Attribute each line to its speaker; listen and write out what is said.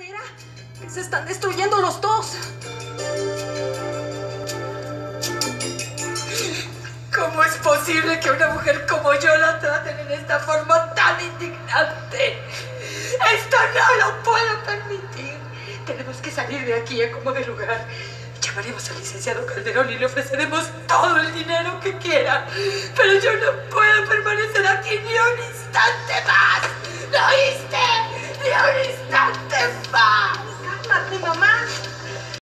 Speaker 1: manera? Que se están destruyendo los dos.
Speaker 2: ¿Cómo es posible que una mujer como yo la traten en esta forma tan indignante? Esto no lo puedo permitir. Tenemos que salir de aquí a como de lugar. Llamaremos al licenciado Calderón y le ofreceremos todo el dinero que quiera. Pero yo no puedo permanecer.